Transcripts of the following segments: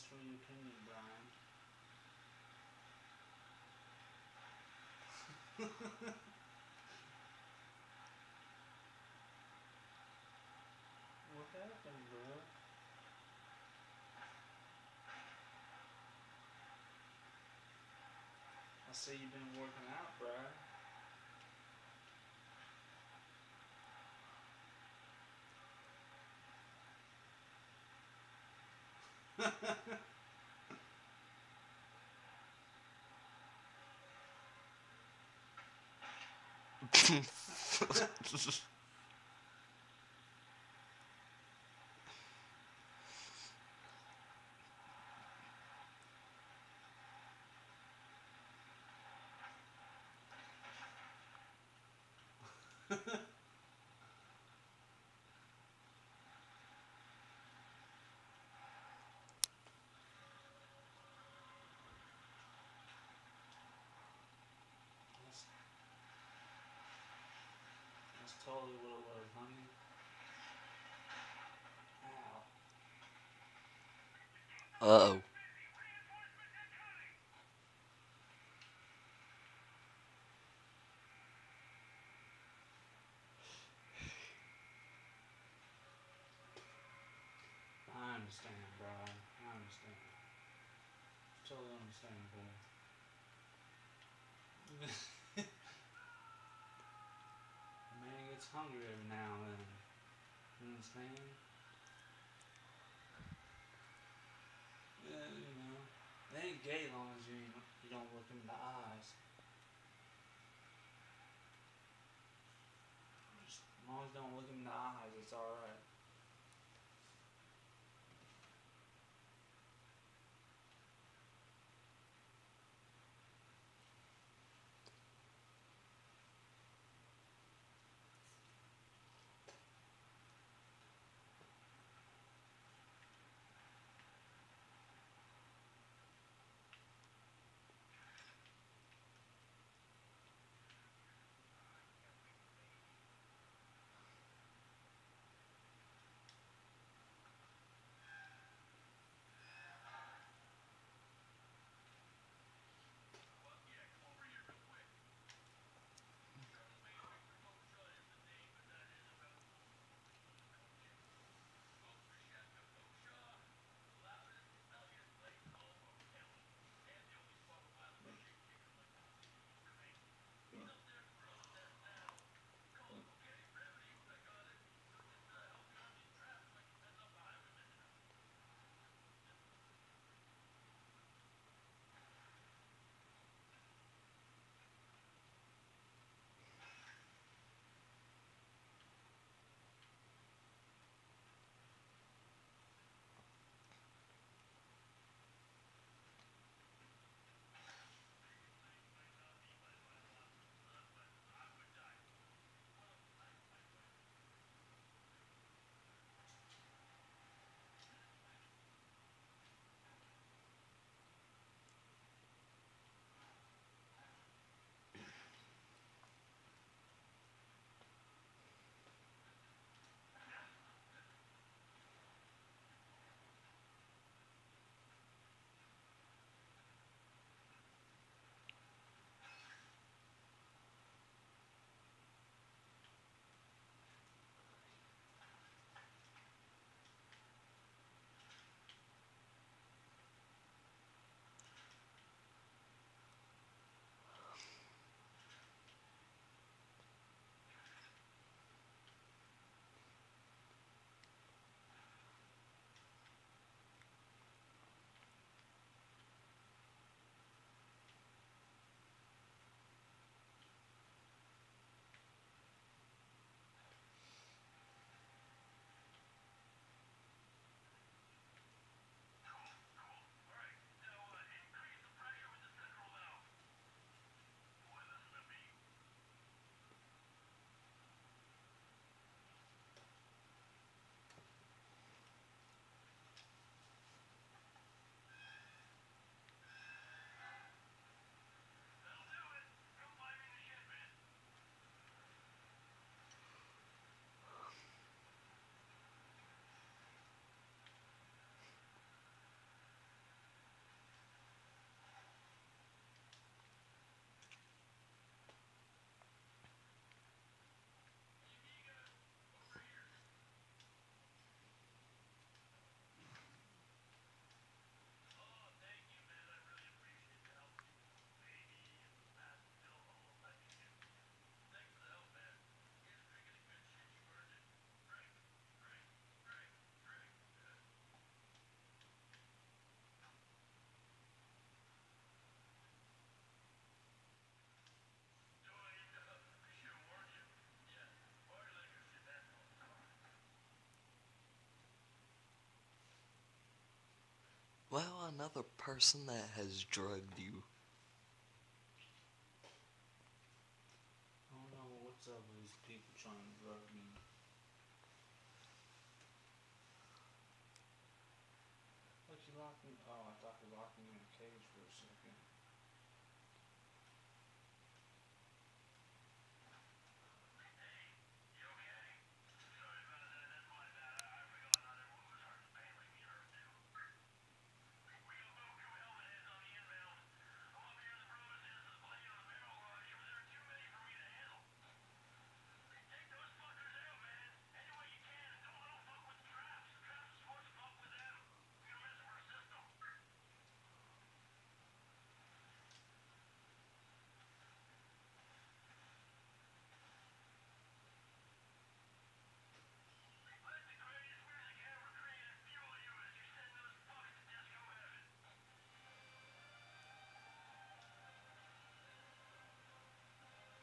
That's for your opinion, Brian. what happened, bro? I see you've been That's, that's totally what it was, honey. Uh oh. I understand, Brian. I understand. Totally understandable. Man hungry every now and then. You understand? Yeah, you know. They ain't gay as long as you, you don't look in the eyes. Just, as long as you don't look in the eyes, it's alright. Another person that has drugged you?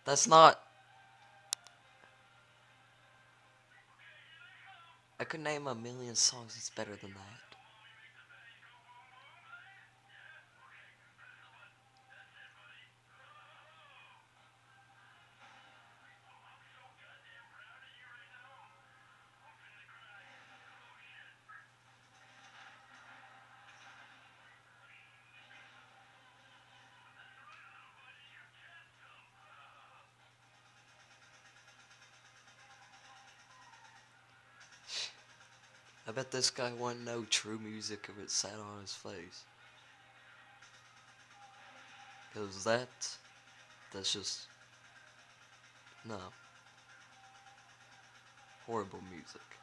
That's not. I could name a million songs that's better than that. I bet this guy wouldn't know true music if it sat on his face. Cause that, that's just, no. Horrible music.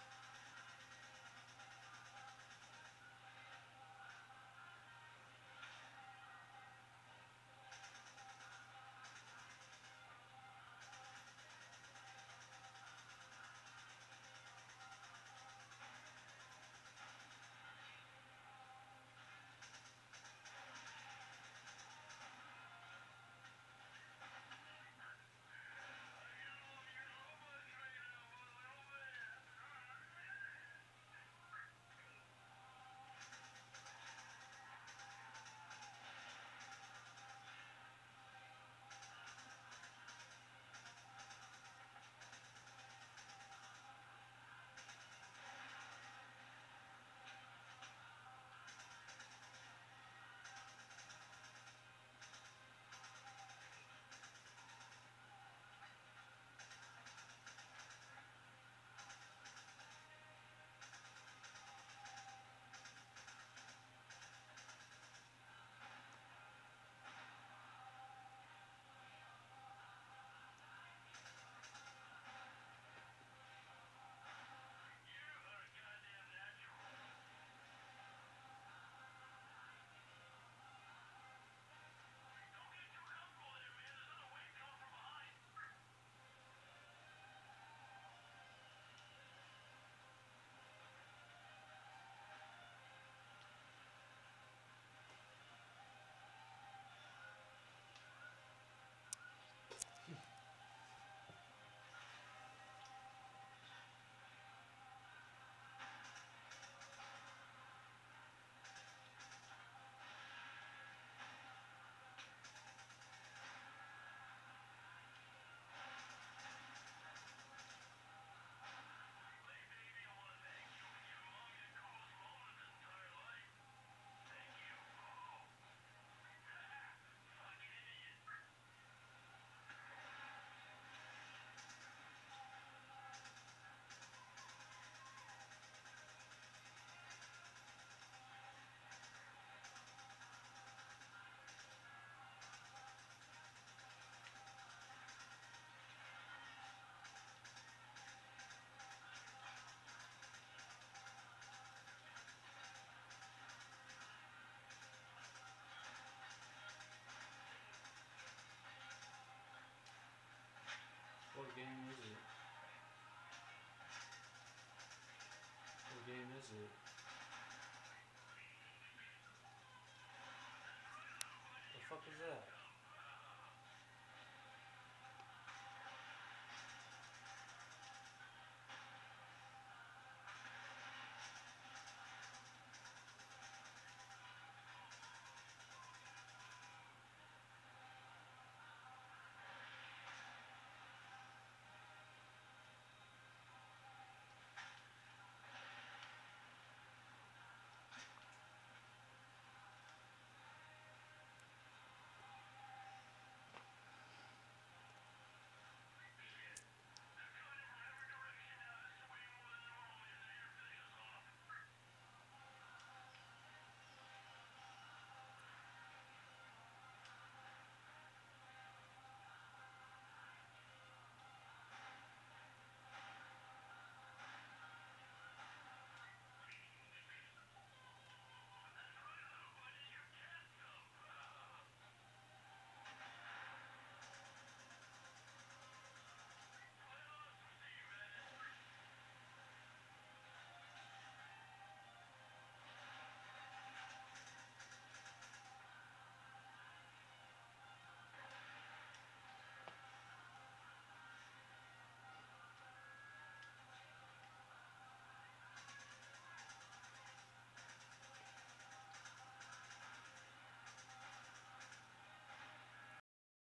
What game is it? What game is it? The fuck is that?